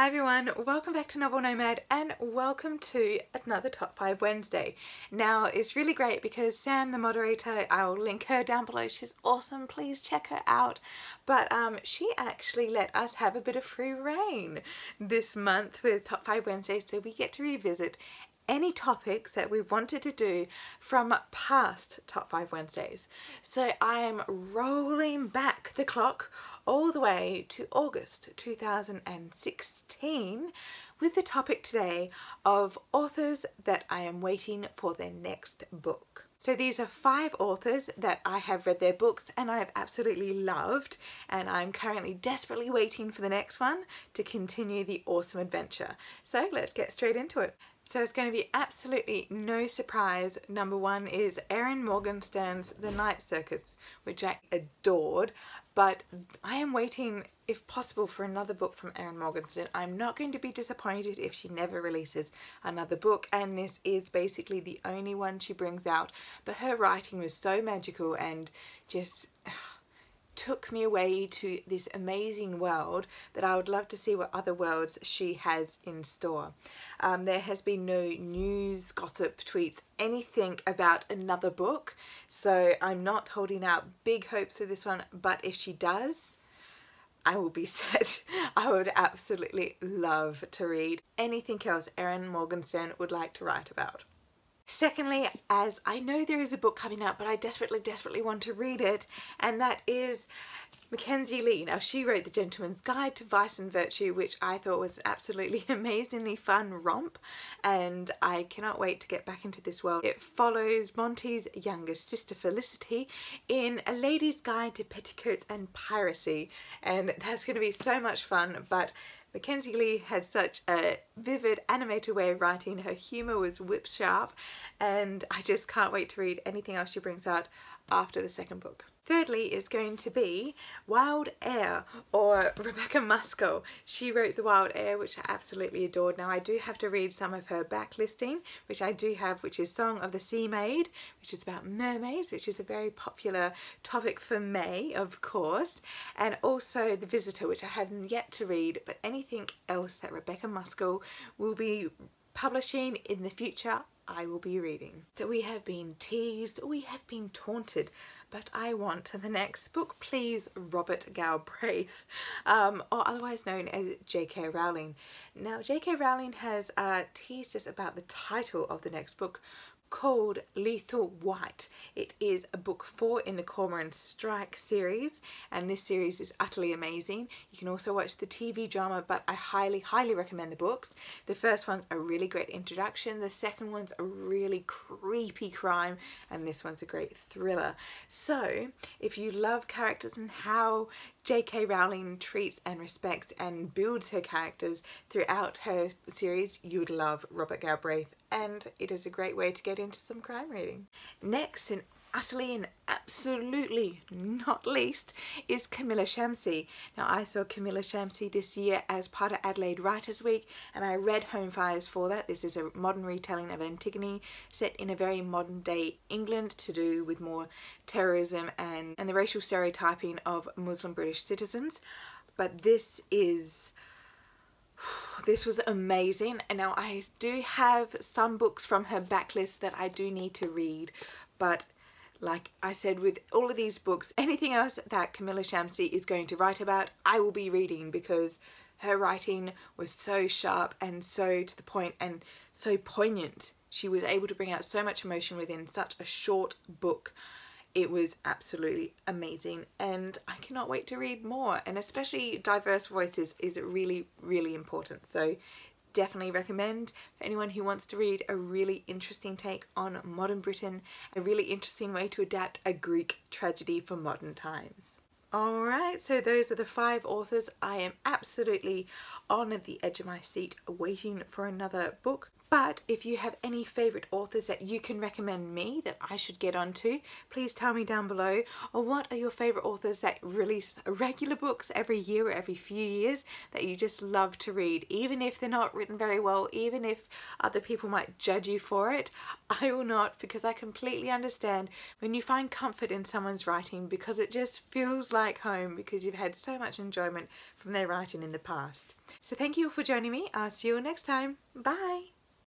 Hi everyone, welcome back to Novel Nomad and welcome to another Top 5 Wednesday. Now it's really great because Sam the moderator, I'll link her down below, she's awesome, please check her out. But um, she actually let us have a bit of free reign this month with Top 5 Wednesday so we get to revisit any topics that we wanted to do from past Top 5 Wednesdays. So I am rolling back the clock all the way to August 2016 with the topic today of authors that I am waiting for their next book. So these are five authors that I have read their books and I have absolutely loved and I'm currently desperately waiting for the next one to continue the awesome adventure. So let's get straight into it. So it's going to be absolutely no surprise. Number one is Erin Morgenstern's The Night Circus, which I adored but I am waiting if possible for another book from Erin Morgenstern. I'm not going to be disappointed if she never releases another book and this is basically the only one she brings out but her writing was so magical and just took me away to this amazing world that I would love to see what other worlds she has in store. Um, there has been no news, gossip, tweets, anything about another book so I'm not holding out big hopes for this one but if she does I will be set. I would absolutely love to read anything else Erin Morgenstern would like to write about. Secondly, as I know there is a book coming out, but I desperately, desperately want to read it, and that is Mackenzi Lee. Now, she wrote The Gentleman's Guide to Vice and Virtue, which I thought was absolutely amazingly fun romp, and I cannot wait to get back into this world. It follows Monty's youngest sister Felicity in A Lady's Guide to Petticoats and Piracy, and that's going to be so much fun, but Mackenzi Lee had such a vivid animated way of writing. Her humour was whip sharp and I just can't wait to read anything else she brings out after the second book. Thirdly is going to be Wild Air or Rebecca Mascull. She wrote The Wild Air which I absolutely adored. Now I do have to read some of her backlisting which I do have which is Song of the Sea Maid which is about mermaids which is a very popular topic for May of course and also The Visitor which I haven't yet to read but anything else that Rebecca Mascull will be publishing in the future I will be reading. So we have been teased, we have been taunted, but I want the next book, please, Robert Galbraith, um, or otherwise known as J.K. Rowling. Now, J.K. Rowling has uh, teased us about the title of the next book, called Lethal White. It is a book four in the Cormoran Strike series and this series is utterly amazing. You can also watch the TV drama but I highly highly recommend the books. The first one's a really great introduction, the second one's a really creepy crime and this one's a great thriller. So if you love characters and how J.K. Rowling treats and respects and builds her characters throughout her series, you'd love Robert Galbraith and it is a great way to get into some crime reading. Next and utterly and absolutely not least is Kamila Shamsie. Now I saw Kamila Shamsie this year as part of Adelaide Writers Week and I read Home Fires for that. This is a modern retelling of Antigone set in a very modern day England to do with more terrorism and, and the racial stereotyping of Muslim British citizens. But this is this was amazing and now I do have some books from her backlist that I do need to read but like I said with all of these books anything else that Kamila Shamsie is going to write about I will be reading because her writing was so sharp and so to the point and so poignant. She was able to bring out so much emotion within such a short book. It was absolutely amazing and I cannot wait to read more. And especially diverse voices is really really important. So definitely recommend for anyone who wants to read a really interesting take on modern Britain a really interesting way to adapt a Greek tragedy for modern times. Alright, so those are the five authors. I am absolutely on the edge of my seat waiting for another book But if you have any favourite authors that you can recommend me that I should get onto, please tell me down below. Or what are your favourite authors that release regular books every year or every few years that you just love to read, even if they're not written very well, even if other people might judge you for it. I will not because I completely understand when you find comfort in someone's writing because it just feels like home because you've had so much enjoyment from their writing in the past. So thank you all for joining me. I'll see you next time. Bye.